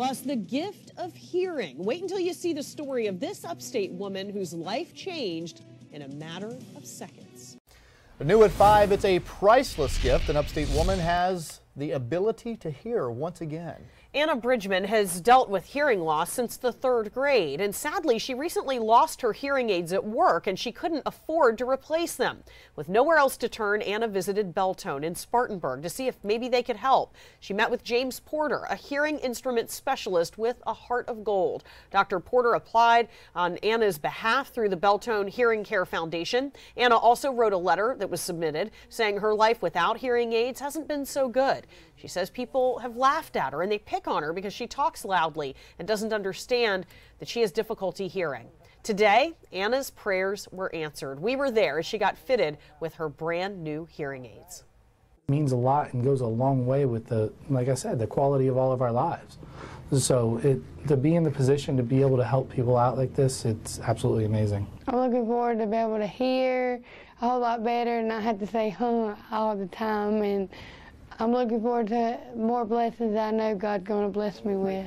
Plus, the gift of hearing. Wait until you see the story of this upstate woman whose life changed in a matter of seconds. New at 5, it's a priceless gift. An upstate woman has the ability to hear once again. Anna Bridgeman has dealt with hearing loss since the third grade, and sadly, she recently lost her hearing aids at work and she couldn't afford to replace them. With nowhere else to turn, Anna visited Beltone in Spartanburg to see if maybe they could help. She met with James Porter, a hearing instrument specialist with a heart of gold. Dr. Porter applied on Anna's behalf through the Beltone Hearing Care Foundation. Anna also wrote a letter that was submitted saying her life without hearing aids hasn't been so good. She says people have laughed at her and they pick on her because she talks loudly and doesn't understand that she has difficulty hearing. Today, Anna's prayers were answered. We were there as she got fitted with her brand new hearing aids. It means a lot and goes a long way with the, like I said, the quality of all of our lives. So it, to be in the position to be able to help people out like this, it's absolutely amazing. I'm looking forward to be able to hear a whole lot better and not have to say huh all the time and I'm looking forward to more blessings I know God's going to bless me with.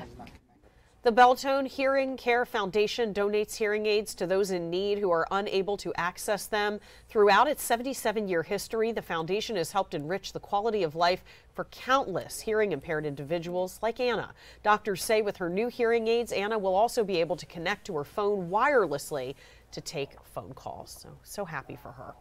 The Beltone Hearing Care Foundation donates hearing aids to those in need who are unable to access them. Throughout its 77 year history, the foundation has helped enrich the quality of life for countless hearing impaired individuals like Anna. Doctors say with her new hearing aids, Anna will also be able to connect to her phone wirelessly to take phone calls. So, so happy for her.